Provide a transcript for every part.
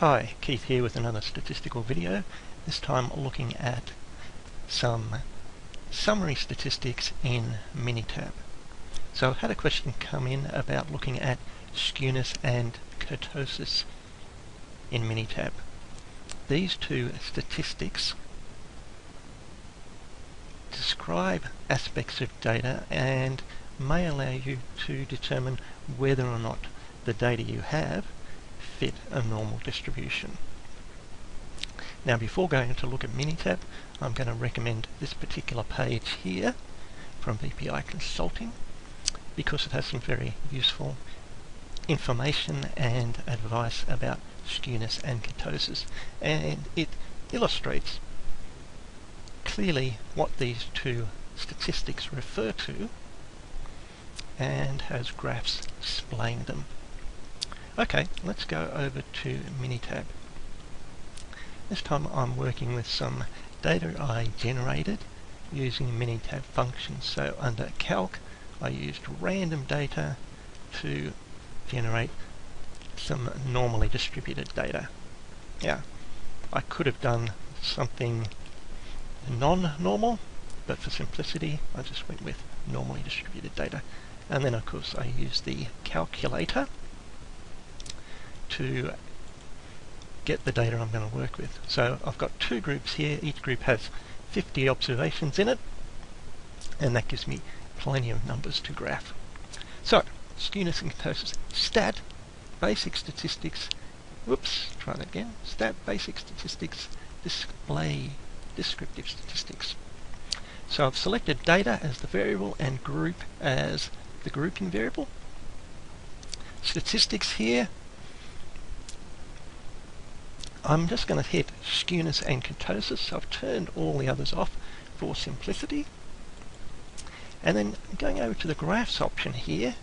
Hi, Keith here with another statistical video, this time looking at some summary statistics in Minitab. So I've had a question come in about looking at skewness and kurtosis in Minitab. These two statistics describe aspects of data and may allow you to determine whether or not the data you have fit a normal distribution. Now before going to look at Minitab, I'm going to recommend this particular page here from BPI Consulting because it has some very useful information and advice about skewness and kurtosis and it illustrates clearly what these two statistics refer to and has graphs displaying them. Okay, let's go over to Minitab. This time I'm working with some data I generated using Minitab functions. So under Calc I used random data to generate some normally distributed data. Yeah, I could have done something non-normal, but for simplicity I just went with normally distributed data. And then of course I used the calculator to get the data I'm going to work with. So I've got two groups here, each group has 50 observations in it, and that gives me plenty of numbers to graph. So, skewness and kurtosis, stat, basic statistics, whoops, try that again, stat, basic statistics, display, descriptive statistics. So I've selected data as the variable and group as the grouping variable. Statistics here, I'm just going to hit skewness and kurtosis. So I've turned all the others off for simplicity. And then going over to the graphs option here,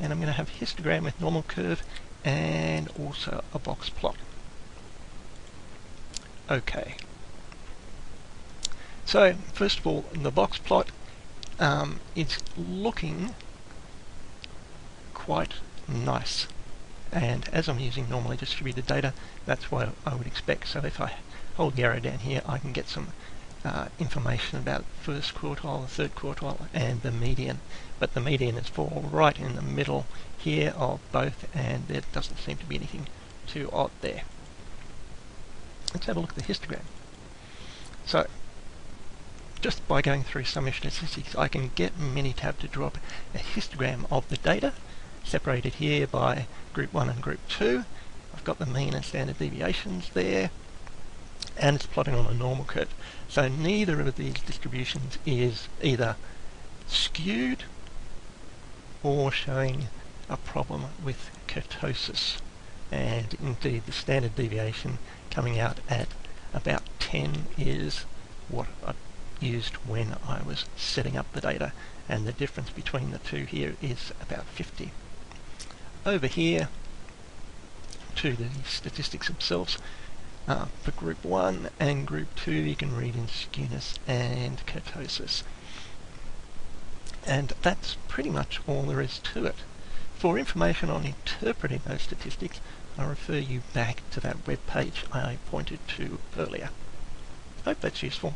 and I'm going to have histogram with normal curve and also a box plot. Okay. So first of all, the box plot um, is looking quite nice and as I'm using normally distributed data that's what I would expect so if I hold the arrow down here I can get some uh, information about first quartile, third quartile and the median but the median is fall right in the middle here of both and there doesn't seem to be anything too odd there. Let's have a look at the histogram. So just by going through some statistics I can get Minitab to drop a histogram of the data separated here by group 1 and group 2. I've got the mean and standard deviations there and it's plotting on a normal curve. So neither of these distributions is either skewed or showing a problem with kurtosis and indeed the standard deviation coming out at about 10 is what I used when I was setting up the data and the difference between the two here is about 50 over here to the statistics themselves. Uh, for group 1 and group 2 you can read in skewness and kurtosis. And that's pretty much all there is to it. For information on interpreting those statistics, I refer you back to that web page I pointed to earlier. Hope that's useful.